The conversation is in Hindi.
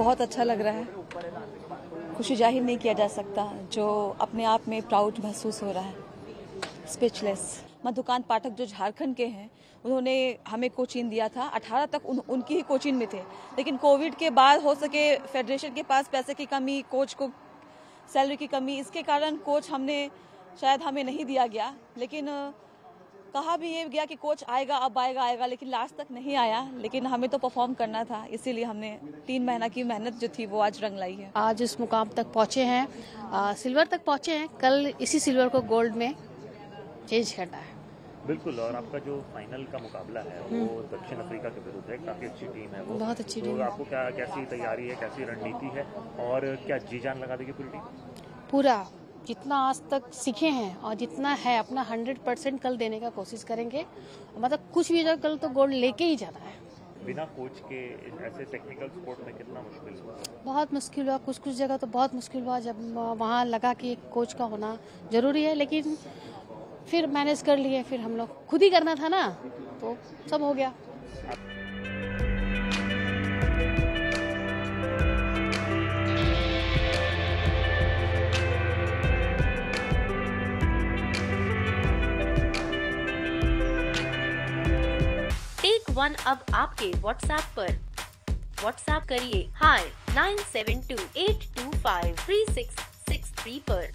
बहुत अच्छा लग रहा है। खुशी ज़ाहिर नहीं किया जा सकता जो अपने आप में प्राउड महसूस हो रहा है। स्पीचलेस मधुकांत पाठक जो झारखंड के हैं उन्होंने हमें कोचिंग दिया था। 18 तक उन, उनकी ही कोचिंग में थे। लेकिन कोविड के बाद हो सके फेडरेशन के पास पैसे की कमी कोच को सैलरी की कमी इसके कारण कोच हमने शायद हमें नहीं दिया गया। लेकिन कहा भी ये गया कि कोच आएगा अब आएगा आएगा लेकिन लास्ट तक नहीं आया। लेकिन हमें तो परफॉर्म करना था इसीलिए हमने तीन महीना की मेहनत जो थी वो आज रंग लाई है। आज इस मुकाम तक पहुँचे हैं आ, सिल्वर तक पहुँचे हैं कल इसी सिल्वर को गोल्ड में चेंज करना है। बिल्कुल और आपका जो फाइनल का मुकाबला है वो दक्षिण अफ्रीका के विरुद्ध है काफ़ी अच्छी टीम है वो। बहुत अच्छी तो टीम है। आपको क्या कैसी तैयारी है कैसी रणनीति है और क्या जी जान लगा देगी पूरी टीम पूरा जितना आज तक सीखे हैं और जितना है अपना हंड्रेड परसेंट कल देने का कोशिश करेंगे मतलब कुछ भी कल तो गोल्ड लेके ही जाना है। बिना कोच के ऐसे टेक्निकल स्पोर्ट में कितना मुश्किल होगा? बहुत मुश्किल हुआ कुछ कुछ जगह तो बहुत मुश्किल हुआ जब वहाँ लगा कि कोच का होना ज़रूरी है लेकिन फिर मैनेज कर लिए फिर हम लोग खुद ही करना था ना तो सब हो गया। टेक वन अब आपके व्हाट्सएप पर। व्हाट्सएप करिए hi nine seven two eight two five three six six three पर।